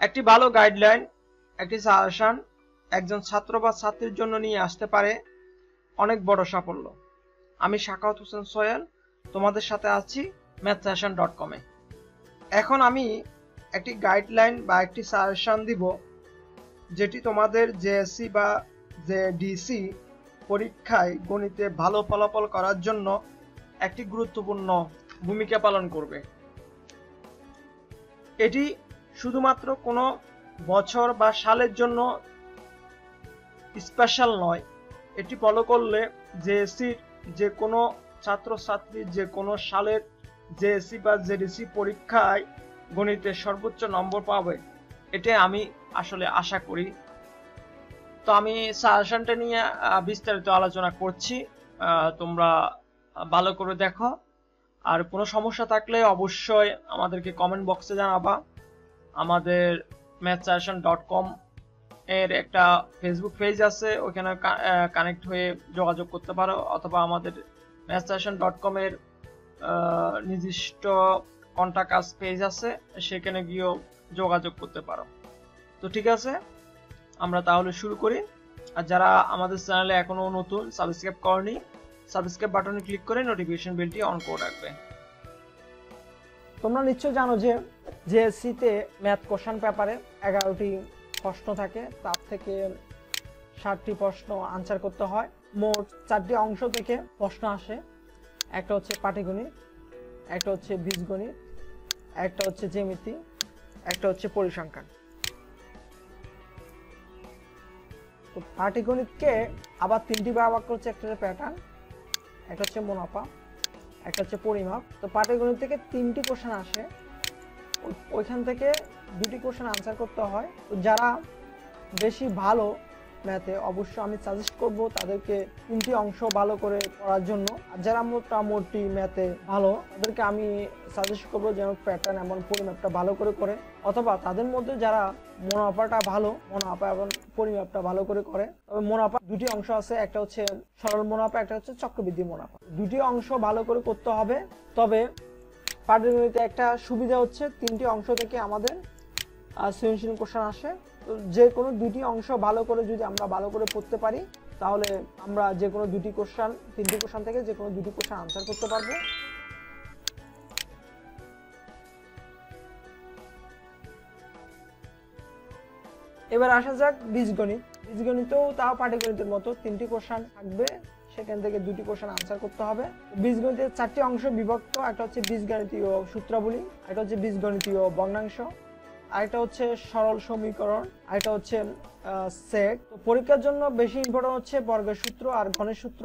একটি ভালো গাইডলাইন একটি সাজেশন একজন ছাত্র বা ছাত্রীর জন্য নিয়ে আসতে পারে অনেক বড় সাফল্য। আমি শাকাউত হোসেন সোহেল তোমাদের সাথে আছি ম্যাথসেশন ডট কমে এখন আমি একটি গাইডলাইন বা একটি সাজেশন দিব, যেটি তোমাদের জেএসসি বা যে ডিসি পরীক্ষায় গণিতে ভালো ফলাফল করার জন্য একটি গুরুত্বপূর্ণ ভূমিকা পালন করবে। এটি শুধুমাত্র কোনো বছর বা সালের জন্য স্পেশাল নয়। এটি ফলো করলে জেএসসির যে কোনো ছাত্রছাত্রী যে কোনো সালের জেএসসি বা জেডিসি পরীক্ষায় গণিতে সর্বোচ্চ নম্বর পাবে। এটা আমি আসলে আশা করি। তো আমি সাজেশনটা নিয়ে বিস্তারিত আলোচনা করছি। তোমরা ভালো করে দেখো। আর কোনো সমস্যা থাকলে অবশ্যই আমাদেরকে কমেন্ট বক্সে জানাবা। আমাদের ম্যাথসাজেশন ডট কম এর একটা ফেসবুক পেজ আছে ওখানে কানেক্ট হয়ে যোগাযোগ করতে পারো অথবা আমাদের ম্যাথসাজেশন ডট কম এর আহ, নির্দিষ্ট কন্টাক্ট পেজ আছে সেখানে গিয়েও যোগাযোগ করতে পারো। তো ঠিক আছে আমরা তাহলে শুরু করি। আর যারা আমাদের চ্যানেলে এখনও নতুন সাবস্ক্রাইব করনি সাবস্ক্রাইব বাটনে ক্লিক করে নোটিফিকেশন বেলটি অন করে রাখবে। তোমরা নিশ্চয় জানো যে জেএসসিতে ম্যাথ কোশ্চান পেপারে এগারোটি প্রশ্ন থাকে। তার থেকে ষাটটি প্রশ্ন আনসার করতে হয়। মোট চারটি অংশ থেকে প্রশ্ন আসে। একটা হচ্ছে পাটিগণিত, একটা হচ্ছে বীজগণিত, একটা হচ্ছে জ্যামিতি, একটা হচ্ছে পরিসংখ্যান। তো পাটিগণিতকে আবার তিনটি ভাগ করছে, একটা হচ্ছে প্যাটার্ন একটা হচ্ছে মুনাফা। একটা হচ্ছে পরিমাপ। তো পাটিগণিত থেকে তিনটি কোশ্চেন আসে। ওইখান থেকে দুটি কোশ্চেন আনসার করতে হয়। তো যারা বেশি ভালো ম্যাথে অবশ্যই আমি সাজেস্ট করব তাদেরকে তিনটি অংশ ভালো করে করার জন্য। আর যারা মোটামুটি ম্যাথে ভালো, তাদেরকে আমি সাজেস্ট করব যেন প্যাটার্ন এমন পরিমাপটা ভালো করে করে। অথবা তাদের মধ্যে যারা মুনাফাটা ভালো, মুনাফা এবং পরিমাপটা ভালো করে করে, তবে মুনাফা দুটি অংশ আছে, একটা হচ্ছে সরল মুনাফা, একটা হচ্ছে চক্রবৃদ্ধি মুনাফা। দুটি অংশ ভালো করে করতে হবে, তবে পাটিগণিতে একটা সুবিধা হচ্ছে, তিনটি অংশ থেকে আমাদের সৃজনশীল কোশ্চেন আসে। তো যে কোনো দুটি অংশ ভালো করে যদি আমরা ভালো করে পড়তে পারি, তাহলে আমরা যে কোনো দুটি কোশ্চেন, তিনটি কোশ্চেন থেকে যে কোনো দুটি কোশ্চেন আনসার করতে পারব। এবার আসা যাক বীজগণিত। বীজগণিতেও তাও পাটিগণিতের মতো তিনটি কোশ্চেন থাকবে, সেখান থেকে দুটি কোশ্চেন আনসার করতে হবে। বীজগণিতের চারটি অংশ বিভক্ত, একটা হচ্ছে বীজগণিতীয় সূত্রাবলী একটা হচ্ছে বীজগণিতীয় ভগ্নাংশ আরেকটা হচ্ছে সরল সমীকরণ আরেকটা হচ্ছে সেট তো পরীক্ষার জন্য বেশি ইম্পর্টেন্ট হচ্ছে বর্গের সূত্র আর ঘনের সূত্র।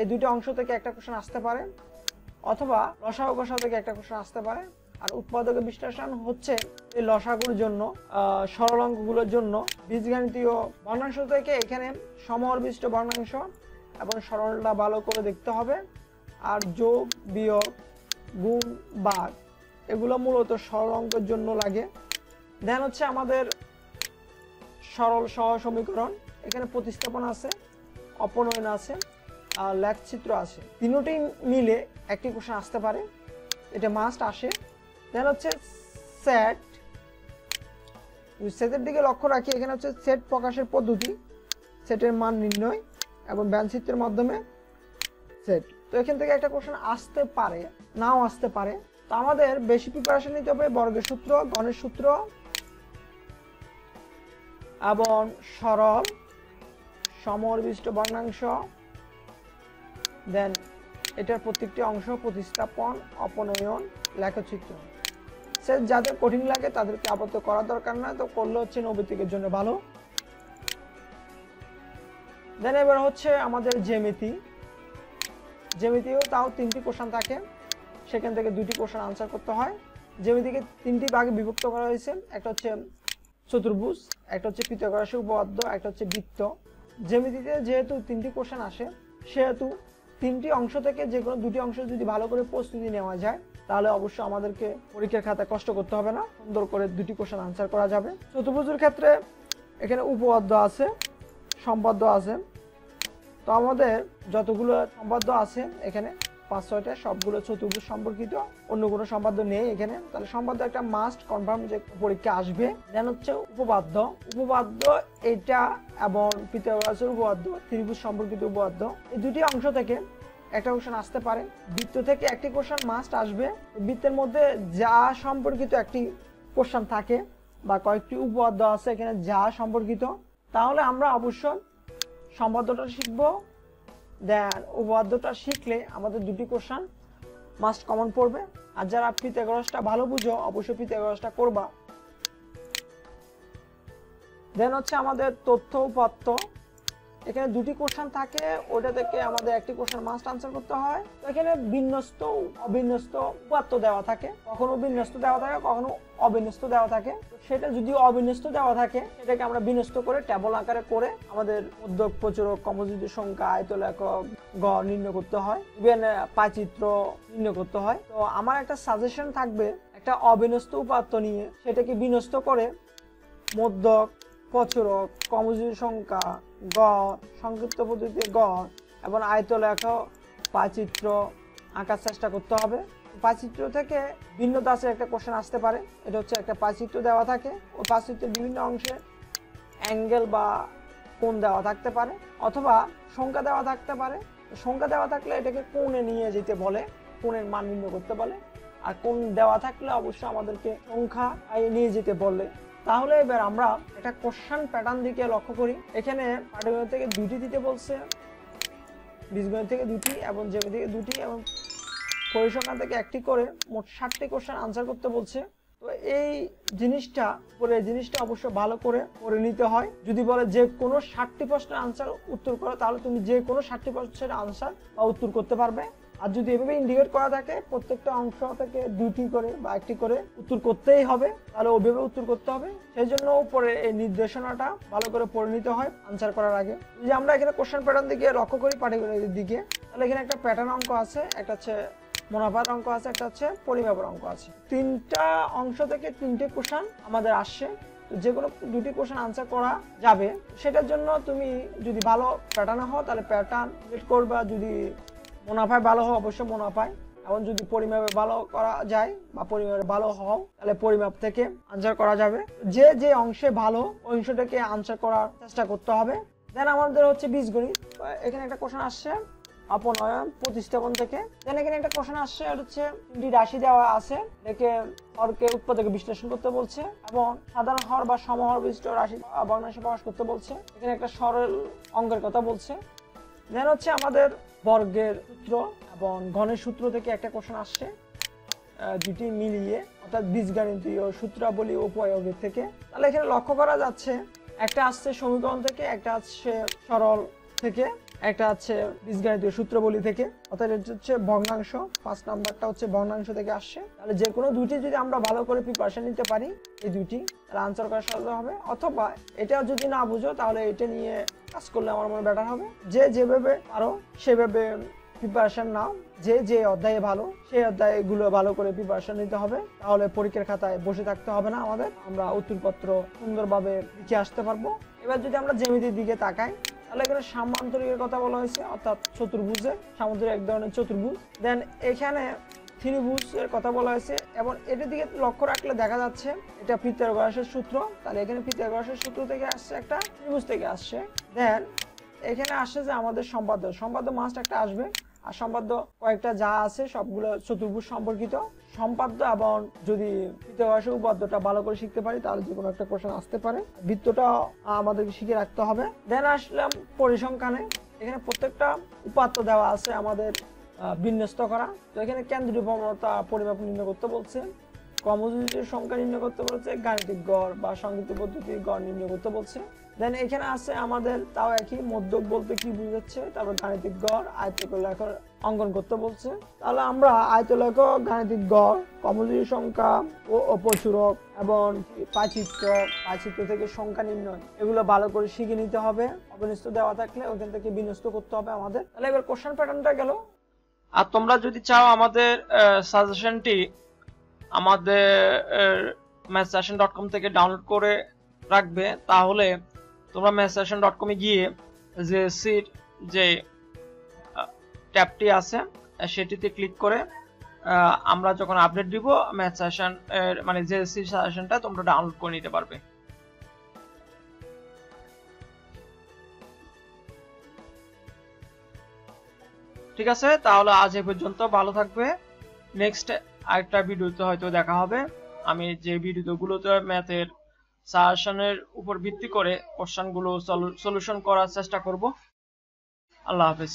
এই দুটো অংশ থেকে একটা কোশ্চেন আসতে পারে, অথবা লসাগু গসাগু থেকে একটা কোশ্চেন আসতে পারে। আর উৎপাদকের বিশ্লেষণ হচ্ছে এই লসাগুর জন্য সরল অঙ্কগুলোর জন্য। বীজগণিতীয় বর্ণাংশ থেকে এখানে সমহরবিষ্ট বর্ণাংশ এবং সরলটা ভালো করে দেখতে হবে। আর যোগ, বিয়োগ, গুণ বাদ এগুলো মূলত সরল অঙ্কের জন্য লাগে। দেন হচ্ছে আমাদের সরল সহ সমীকরণ। এখানে প্রতিস্থাপন আছে, অপনয়ন আছে, আর লেখচিত্র আছে। তিনটি মিলে একটি কোশ্চেন আসতে পারে। এটা মাস্ট আসে। দেন হচ্ছে সেট সেটের দিকে লক্ষ্য রাখি, এখানে হচ্ছে সেট প্রকাশের পদ্ধতি। সেটের মান নির্ণয় এবং ব্যানচিত্রের মাধ্যমে সেট তো এখান থেকে একটা কোশ্চেন আসতে পারে, নাও আসতে পারে। তো আমাদের বেশি প্রিপারেশন নিতে হবে বর্গের সূত্র, গণের সূত্র এবং সরল সমরবিষ্ট বর্ণাংশ। দেন এটার প্রত্যেকটি অংশ প্রতিস্থাপন, অপনয়ন, লেখচিত্র। সে যাদের কঠিন লাগে তাদেরকে আপাতত করার দরকার না তো করলে হচ্ছে নৈবিতিকের জন্য ভালো। দেন এবার হচ্ছে আমাদের জ্যামিতি। জ্যামিতিও তাও তিনটি কোশ্চেন থাকে। সেখান থেকে দুটি কোশ্চেন আনসার করতে হয়। জ্যামিতিকে তিনটি ভাগে বিভক্ত করা হয়েছে। একটা হচ্ছে চতুর্ভুজ, একটা হচ্ছে পিথাগোরাসের উপপাদ্য, একটা হচ্ছে বৃত্ত। জ্যামিতিতে যেহেতু তিনটি কোশ্চেন আসে, সেহেতু তিনটি অংশ থেকে যে কোনো দুটি অংশ যদি ভালো করে প্রস্তুতি নেওয়া যায়, তাহলে অবশ্যই আমাদেরকে পরীক্ষার খাতায় কষ্ট করতে হবে না, সুন্দর করে দুটি কোশ্চেন আনসার করা যাবে। চতুর্ভুজের ক্ষেত্রে এখানে উপপাদ্য আছে, সম্পাদ্য আছে। তো আমাদের যতগুলো সম্পাদ্য আছে এখানে পাঁচ, ছয়টা, সবগুলো চতুর্ভুজ সম্পর্কিত, অন্য কোনো সম্পাদ্য নেই এখানে। তাহলে সম্পাদ্য একটা মাস্ট কনফার্ম যে পরীক্ষা আসবে। দেন হচ্ছে উপপাদ্য। উপপাদ্য, এটা এবং পিতাগরাসের উপপাদ্য, ত্রিভুজ সম্পর্কিত উপপাদ্য। এই দুটি অংশ থেকে একটা কোশ্চেন আসতে পারে। বৃত্ত থেকে একটি কোশ্চেন মাস্ট আসবে। বৃত্তের মধ্যে যা সম্পর্কিত একটি কোশ্চেন থাকে বা কয়েকটি উপপাদ্য আছে এখানে যা সম্পর্কিত। তাহলে আমরা অবশ্যই সম্পাদ্যটা শিখব। দেন উপপাদ্যটা শিখলে আমাদের দুটি কোশ্চান মাস্ট কমন পড়বে। আর যারা পিতাগরসটা ভালো বুঝো, অবশ্যই পিতাগরসটা করবা। দেন হচ্ছে আমাদের তথ্য উপাত্ত। এখানে দুটি কোশ্চেন থাকে। ওটা থেকে আমাদের একটি কোশ্চেন মাস্ট আনসার করতে হয়। তো এখানে বিন্যস্ত, অবিন্যস্ত উপাত্ত দেওয়া থাকে। কখনো বিন্যস্ত দেওয়া থাকে, কখনো অবিন্যস্ত দেওয়া থাকে। সেটা যদি অবিন্যস্ত দেওয়া থাকে, সেটাকে আমরা বিন্যস্ত করে ট্যাবল আকারে করে আমাদের উদ্যোগ, প্রচুরক কমযোজিত সংখ্যা আয়ত লেখক গ নির্ণয় করতে হয়। ইভেন পাচিত্র নির্ণয় করতে হয়। তো আমার একটা সাজেশন থাকবে, একটা অবিন্যস্ত উপাত্ত নিয়ে সেটাকে বিন্যস্ত করে মধ্যক, প্রচুরক কমযোজিত সংখ্যা গ, সংক্ষিপ্ত পদ্ধতিতে গ এবং আয়ত লেখ পাচিত্র আঁকার চেষ্টা করতে হবে। পাচিত্র থেকে ভিন্ন দাসের একটা কোশ্চেন আসতে পারে। এটা হচ্ছে একটা পাচিত্র দেওয়া থাকে। ওই পাচিত্রের বিভিন্ন অংশে অ্যাঙ্গেল বা কোণ দেওয়া থাকতে পারে অথবা সংখ্যা দেওয়া থাকতে পারে। সংখ্যা দেওয়া থাকলে এটাকে কোণে নিয়ে যেতে বলে, কোণের মান নির্ণয় করতে বলে। আর কোণ দেওয়া থাকলে অবশ্যই আমাদেরকে সংখ্যা নিয়ে যেতে বললে তাহলে এবার আমরা একটা কোশ্চেন প্যাটার্ন দিকে লক্ষ্য করি। এখানে পাটিগণিত থেকে দুটি দিতে বলছে, বীজগণিত থেকে দুটি এবং জেমি থেকে দুটি এবং পরিসংখ্যান থেকে একটি করে মোট ষাটটি কোশ্চেন আনসার করতে বলছে। তো এই জিনিসটা পরে জিনিসটা অবশ্য ভালো করে করে নিতে হয়। যদি বলে যে কোনো ষাটটি প্রশ্নের আনসার উত্তর করো, তাহলে তুমি যে কোনো ষাটটি প্রশ্নের আনসার বা উত্তর করতে পারবে। আর যদি এভাবে ইন্ডিকেট করা থাকে, প্রত্যেকটা অংশ থেকে দুটি করে বা একটি করে উত্তর করতেই হবে, তাহলে ওইভাবে উত্তর করতে হবে। সেই জন্য পরে এই নির্দেশনাটা ভালো করে পড়ে নিতে হয় আনসার করার আগে। যদি আমরা এখানে কোশ্চেন প্যাটার্ন দিকে লক্ষ্য করি পাটিগণিতের দিকে, তাহলে এখানে একটা প্যাটার্ন অঙ্ক আছে, একটা হচ্ছে মুনাফার অঙ্ক আছে, একটা হচ্ছে পরিমাপের অঙ্ক আছে। তিনটা অংশ থেকে তিনটে কোশ্চেন আমাদের আসছে। যে কোনো দুটি কোশ্চেন আনসার করা যাবে। সেটার জন্য তুমি যদি ভালো প্যাটার্ন হও, তাহলে প্যাটার্ন করবা। যদি মুনাফায় ভালো হও, অবশ্যই মুনাফায়। এবং যদি পরিমাপে ভালো করা যায় বা পরিমাপে ভালো হও, তাহলে পরিমাপ থেকে আনসার করা যাবে। যে যে অংশে ভালো অংশটাকে আনসার করার চেষ্টা করতে হবে। দেন আমাদের হচ্ছে বীজগণিত এখানে একটা কোশ্চেন আসছে, অপনয়ন প্রতিস্থাপন থেকে। দেন এখানে একটা কোশ্চেন আসছে হচ্ছে তিনটি রাশি দেওয়া আছে দেখে হরকে উৎপাদকে বিশ্লেষণ করতে বলছে এবং সাধারণ হর বা সমহর বিশিষ্ট রাশি বর্ণাংশ প্রকাশ করতে বলছে। এখানে একটা সরল অঙ্কের কথা বলছে। দেন হচ্ছে আমাদের বর্গের সূত্র এবং ঘনের সূত্র থেকে একটা কোশ্চেন আসছে দুটি মিলিয়ে, অর্থাৎ বীজগাণিতীয় সূত্রাবলী উপয়োগের থেকে। তাহলে এখানে লক্ষ্য করা যাচ্ছে, একটা আসছে সমীকরণ থেকে, একটা আসছে সরল থেকে। একটা আছে বীজগাণিতীয় সূত্রাবলী থেকে, অর্থাৎ এটা হচ্ছে ভগ্নাংশ পাঁচ নাম্বারটা হচ্ছে ভগ্নাংশ থেকে আসছে। তাহলে যে কোনো দুইটি যদি আমরা ভালো করে প্রিপারেশন নিতে পারি, এই দুইটি, তাহলে আনসার করা সহজ হবে। অথবা এটা যদি না বুঝো, তাহলে এটা নিয়ে কাজ করলে আমার মনে বেটার হবে। যে যেভাবে পারো, সেভাবে প্রিপারেশন নাও। যে যে অধ্যায়ে ভালো, সেই অধ্যায়গুলো ভালো করে প্রিপারেশন নিতে হবে। তাহলে পরীক্ষার খাতায় বসে থাকতে হবে না আমাদের। আমরা উত্তরপত্র সুন্দরভাবে লিখে আসতে পারব। এবার যদি আমরা জেমিতির দিকে তাকাই তাহলে এখানে সামান্তরিকের কথা বলা হয়েছে, অর্থাৎ চতুর্ভুজে সামান্তরিক এক ধরনের চতুর্ভুজ। দেন এখানে ত্রিভুজের কথা বলা হয়েছে এবং এটার দিকে লক্ষ্য রাখলে দেখা যাচ্ছে, এটা পিতাগরাসের সূত্র। তাহলে এখানে পিতাগরাসের সূত্র থেকে আসছে একটা ত্রিভুজ থেকে আসছে। দেন এখানে আসছে যে আমাদের সম্পাদ্য। সম্পাদ্য মাস্ট একটা আসবে। সম্পাদ্য কয়েকটা যা আছে, সবগুলো চতুর্ভুজ সম্পর্কিত। সম্পাদ্য এবং যদি পিতাগরাসের উপাদ্যটা ভালো করে শিখতে পারি, তাহলে যে কোনো একটা কোশ্চেন আসতে পারে। বৃত্তটা আমাদেরকে শিখে রাখতে হবে। দেন আসলাম পরিসংখ্যানে। এখানে প্রত্যেকটা উপাত্ত দেওয়া আছে আমাদের বিন্যস্ত করা। তো এখানে কেন্দ্রীয় প্রবণতা পরিমাপ নির্ণয় করতে বলছে। কর্মসূচির সংখ্যা নির্ণয় করতে বলছে, গাণিতিক গড় বা সংগীত পদ্ধতির গড় নির্ণয় করতে বলছে। দেন এখানে আছে আমাদের তাও একই, মধ্যক বলতে কি বুঝাচ্ছে, তারপর গাণিতিক গড় আয়তক লেখার অঙ্কন করতে বলছে। তাহলে আমরা আয়ত লেখক গাণিতিক গড়, কর্মসূচির সংখ্যা ও অপচুরক এবং পাচিত্র পাচিত্র থেকে সংখ্যা নির্ণয়, এগুলো ভালো করে শিখে নিতে হবে। অবিনস্ত দেওয়া থাকলে ওখান থেকে বিনস্ত করতে হবে আমাদের। তাহলে এবার কোশ্চেন প্যাটার্নটা গেল। আর তোমরা যদি চাও আমাদের সাজেশনটি আমাদের ম্যাথসেশন ডট কম থেকে ডাউনলোড করে রাখবে। তাহলে তোমরা ম্যাথসেশন ডট কমে গিয়ে যে সিট যে ট্যাবটি আছে সেটিতে ক্লিক করে আমরা যখন আপডেট দিব ম্যাথ সেশন মানে জেএসসি সেশনটা তোমরা ডাউনলোড করে নিতে পারবে। ঠিক আছে? তাহলে আজ এ পর্যন্ত। ভালো থাকবে। নেক্সট আরেকটা ভিডিওতে হয়তো দেখা হবে। আমি যে ভিডিওগুলোতে ম্যাথের সাজেশনের উপর ভিত্তি করে কোশ্চেনগুলো সলিউশন করার চেষ্টা করব। আল্লাহ হাফেজ।